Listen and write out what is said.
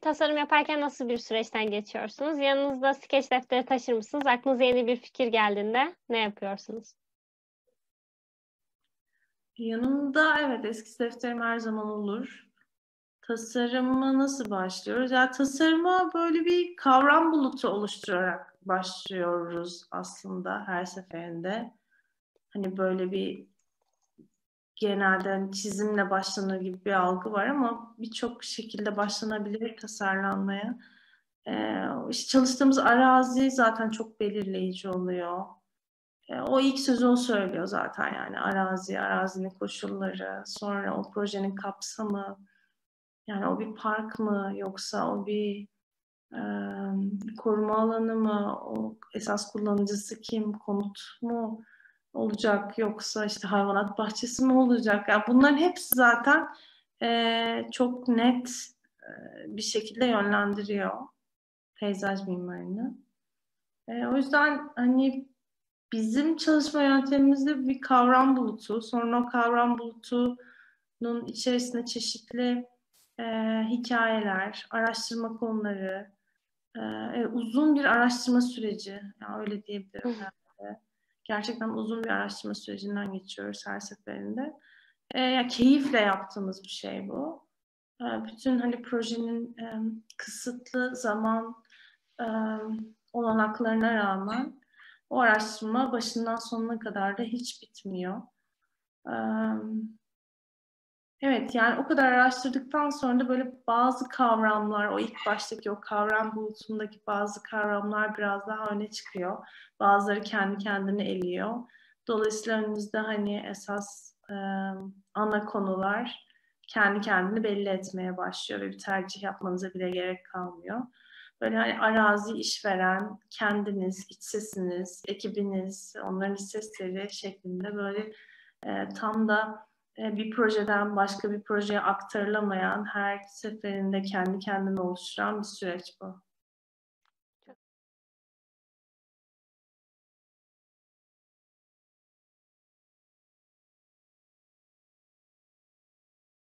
tasarım yaparken nasıl bir süreçten geçiyorsunuz? Yanınızda skeç defteri taşır mısınız? Aklınıza yeni bir fikir geldiğinde ne yapıyorsunuz? Yanımda evet eski defterim her zaman olur. Tasarıma nasıl başlıyoruz? Ya tasarıma böyle bir kavram bulutu oluşturarak başlıyoruz aslında her seferinde. Hani böyle bir genelde hani çizimle başlanır gibi bir algı var ama birçok şekilde başlanabilir tasarlanmaya. Ee, çalıştığımız arazi zaten çok belirleyici oluyor. Ee, o ilk sözü o söylüyor zaten yani arazi, arazinin koşulları, sonra o projenin kapsamı, yani o bir park mı yoksa o bir e, koruma alanı mı, o esas kullanıcısı kim, konut mu, olacak yoksa işte hayvanat bahçesi mi olacak? Yani bunların hepsi zaten e, çok net e, bir şekilde yönlendiriyor peyzaj mimarını. E, o yüzden hani bizim çalışma yöntemimizde bir kavram bulutu, sonra o kavram bulutunun içerisinde çeşitli e, hikayeler, araştırma konuları, e, uzun bir araştırma süreci, yani öyle diyebilirim. Yani gerçekten uzun bir araştırma sürecinden geçiyoruz her seferinde. E, ya keyifle yaptığımız bir şey bu. E, bütün hani projenin e, kısıtlı zaman e, olanaklarına rağmen o araştırma başından sonuna kadar da hiç bitmiyor. E, Evet yani o kadar araştırdıktan sonra da böyle bazı kavramlar, o ilk baştaki o kavram bulutundaki bazı kavramlar biraz daha öne çıkıyor. Bazıları kendi kendine eliyor. Dolayısıyla önünüzde hani esas e, ana konular kendi kendini belli etmeye başlıyor ve bir tercih yapmanıza bile gerek kalmıyor. Böyle hani arazi işveren, kendiniz, iç sesiniz, ekibiniz, onların iç sesleri şeklinde böyle e, tam da bir projeden başka bir projeye aktarılamayan, her seferinde kendi kendine oluşturan bir süreç bu.